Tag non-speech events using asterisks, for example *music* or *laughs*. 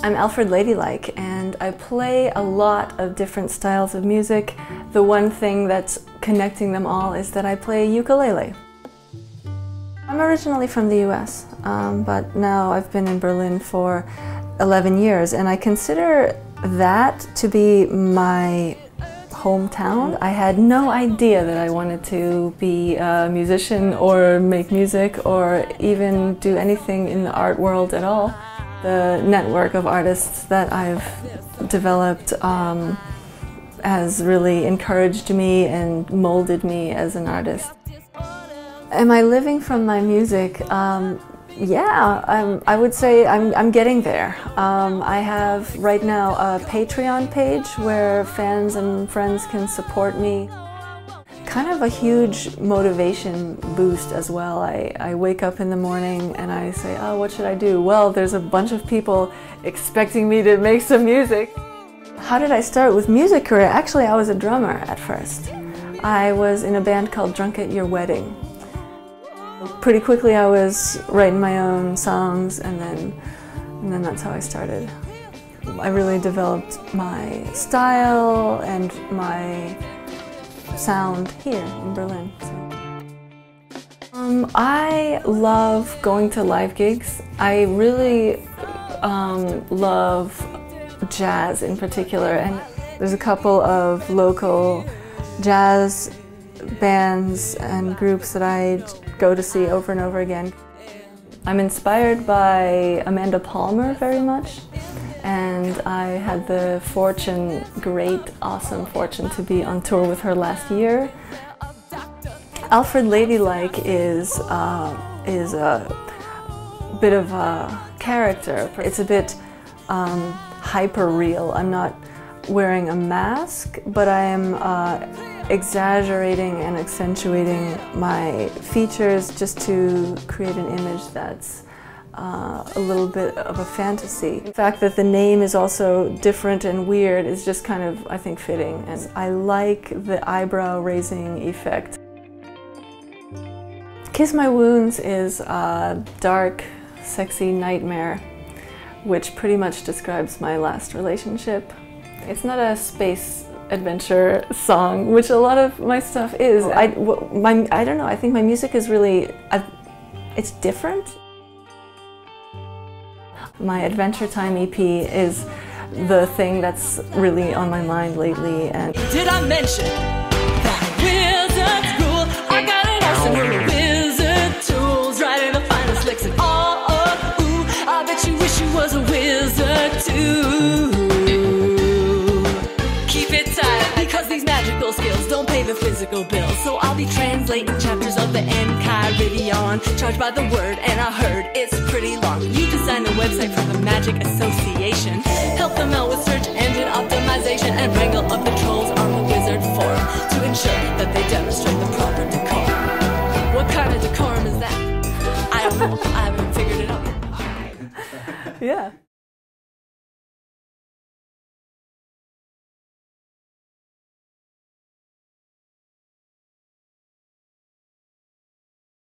I'm Alfred Ladylike and I play a lot of different styles of music. The one thing that's connecting them all is that I play ukulele. I'm originally from the US, um, but now I've been in Berlin for 11 years and I consider that to be my hometown. I had no idea that I wanted to be a musician or make music or even do anything in the art world at all. The network of artists that I've developed um, has really encouraged me and molded me as an artist. Am I living from my music? Um, yeah, I'm, i would say I'm, I'm getting there. Um, I have right now a Patreon page where fans and friends can support me kind of a huge motivation boost as well. I, I wake up in the morning and I say, oh, what should I do? Well, there's a bunch of people expecting me to make some music. How did I start with music career? Actually, I was a drummer at first. I was in a band called Drunk at Your Wedding. Pretty quickly I was writing my own songs and then, and then that's how I started. I really developed my style and my sound here in Berlin. So. Um, I love going to live gigs. I really um, love jazz in particular and there's a couple of local jazz bands and groups that I go to see over and over again. I'm inspired by Amanda Palmer very much and I had the fortune, great, awesome fortune to be on tour with her last year. Alfred Ladylike is, uh, is a bit of a character. It's a bit um, hyper real. I'm not wearing a mask, but I am uh, exaggerating and accentuating my features just to create an image that's uh, a little bit of a fantasy. The fact that the name is also different and weird is just kind of, I think, fitting. And I like the eyebrow raising effect. Kiss My Wounds is a dark, sexy nightmare, which pretty much describes my last relationship. It's not a space adventure song, which a lot of my stuff is. I, my, I don't know, I think my music is really, I've, it's different. My Adventure Time EP is the thing that's really on my mind lately. And did I mention that? I got an arsenal of wizard tools, the finest licks and all. Oh, ooh, I bet you wish you was a wizard too. Keep it tight because these magical skills don't pay the physical bill. So I'll be translating chapters of the Enchiridion, charged by the word, and I heard it's pretty long website from the Magic Association. Help them out with search engine optimization and wrangle up the trolls on the wizard forum to ensure that they demonstrate the proper decorum. What kind of decorum is that? I don't know. I haven't figured it out yet. *laughs* yeah.